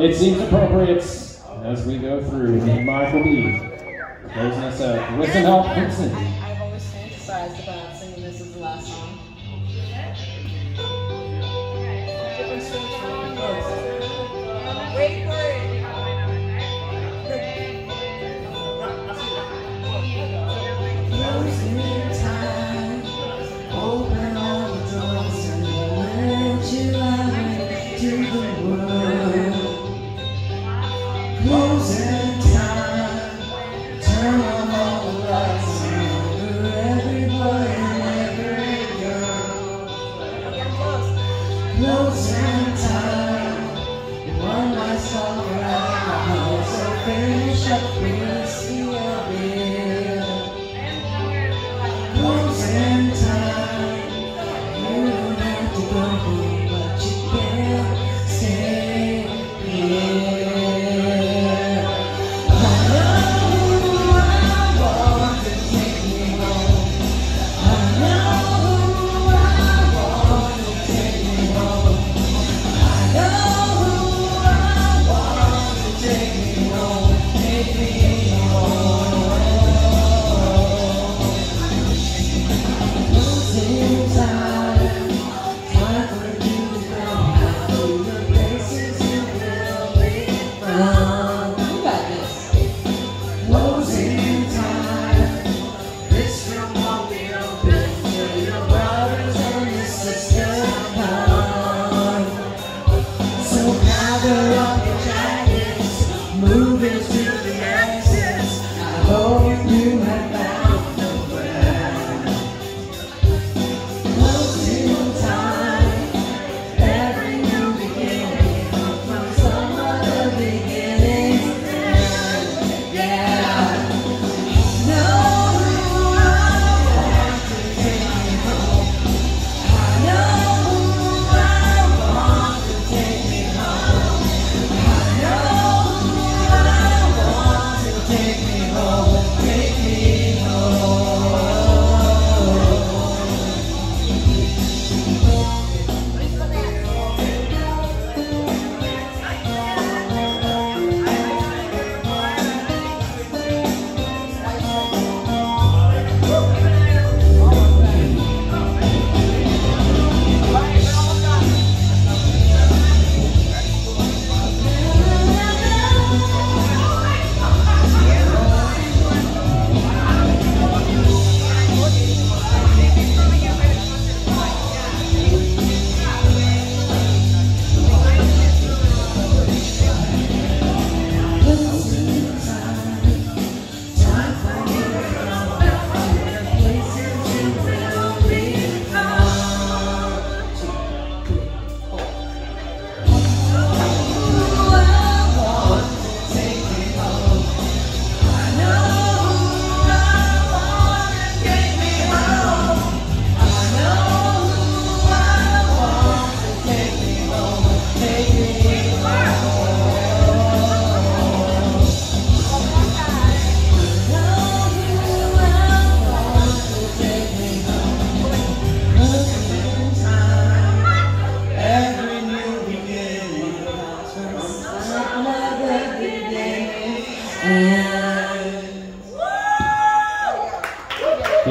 It seems appropriate as we go through Michael B. closing us out with some help from Cindy. I, have always fantasized about set me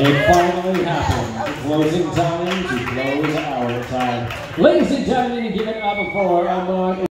It finally happened. Closing time to close our time. Ladies and gentlemen, give it up for Amon.